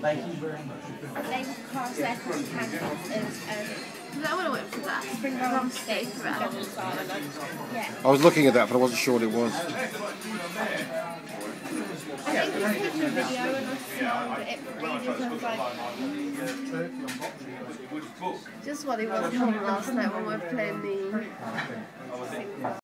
Thank you very much. They class their cotton candy I would have went for that. spring roll steak steak. Yeah. I was looking at that, but I wasn't sure what it was. I think it's taken a video and I smelled it really was like Just what it was home last night when we were playing the